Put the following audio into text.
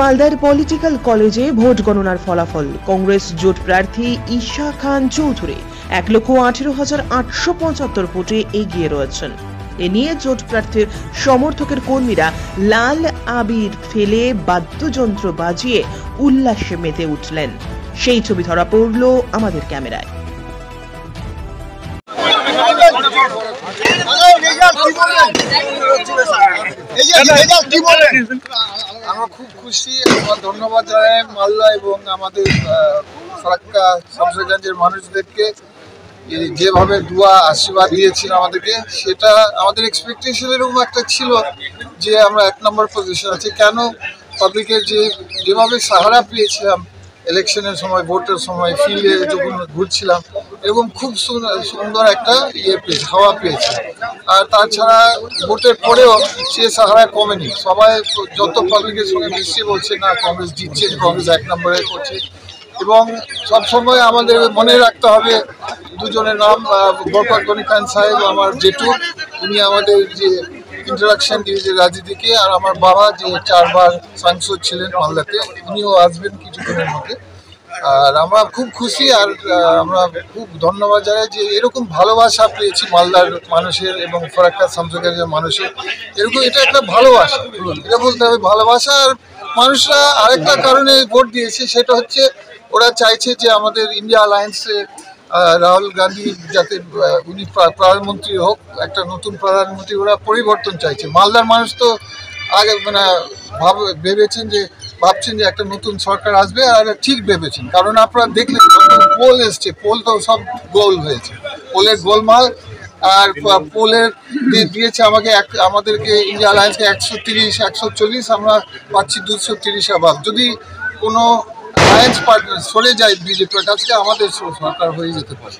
মালদার পলিটিক্যাল কলেজে ভোট গণনার ফলাফল। কংগ্রেস জোট প্রার্থী ঈশা খান চৌধুরী এক লক্ষ আঠেরো হাজার আটশো পঁচাত্তর ভোটে এগিয়ে রয়েছেন। এ নিয়ে জোট প্রার্থীর সমর্থকের কর্মীরা লাল আবির ফেলে বাদ্যযন্ত্র বাজিয়ে উল্লাসে মেতে উঠলেন। সেই ছবি ধরা পড়ল আমাদের ক্যামেরায়। আমরা খুব খুশি, আমার ধন্যবাদ জানাই মালদা এবং আমাদের ফারাক্কা শামসেরগঞ্জের মানুষদেরকে যেভাবে দুয়া আশীর্বাদ দিয়েছিল আমাদেরকে, সেটা আমাদের এক্সপেকটেশন এরকম একটা ছিল যে আমরা এক নম্বর পজিশন আছি। কেন? পাবলিকের যে, যেভাবে সাহারা পেয়েছিলাম ইলেকশনের সময়, ভোটের সময় ফিল্ডে যখন ঘুরছিলাম, এরকম খুব সুন্দর- একটা ইয়ে পেয়েছে হাওয়া পেয়েছে আর তাছাড়া ভোটের পরেও সে সাহারা কমেনি। সবাই যত পাবলিকের সঙ্গে মিশিয়ে বলছে, না, কংগ্রেস জিতছে, কংগ্রেস এক নম্বরে করছে। এবং সবসময় আমাদের মনে রাখতে হবে, দুজনের নাম গোপাল গনি খান সাহেব, আমার জেঠু, উনি আমাদের যে ইন্টারাকশন দিয়েছে রাজনীতিকে, আর আমার বাবা যে চারবার সাংসদ ছিলেন মালদাতে, উনিও আসবেন কিছুদিনের মধ্যে। আর আমরা খুব খুশি আর আমরা খুব ধন্যবাদ জানাই যে এরকম ভালোবাসা পেয়েছি মালদার মানুষের এবং ফরাক্কা সামসুকের মানুষের। এরকম এটা একটা ভালোবাসা এটা বলতে হবে ভালোবাসা আর মানুষরা আরেকটা কারণে ভোট দিয়েছে, সেটা হচ্ছে ওরা চাইছে যে আমাদের ইন্ডিয়া অ্যালায়েন্সে রাহুল গান্ধী যাতে উনি প্রা- প্রধানমন্ত্রী হোক, একটা নতুন প্রধানমন্ত্রী, ওরা পরিবর্তন চাইছে। মালদার মানুষ তো আগে মানে ভাব ভেবেছেন যে ভাবছেন যে একটা নতুন সরকার আসবে আর ঠিক ভেবেছেন। কারণ আপনারা দেখলেন পোল এসছে, পোল তো সব গোল হয়েছে। পোলের গোলমাল আর পোলের দিয়েছে আমাকে এক, আমাদেরকে ইন্ডিয়া অ্যালায়েন্সকে একশো তিরিশ, একশো চল্লিশ, আমরা পাচ্ছি দুশো তিরিশ অভাব যদি কোনো অ্যালায়েন্স পার্টি সরে যায় বিজেপির কাছে আমাদের সরকার হয়ে যেতে পারে।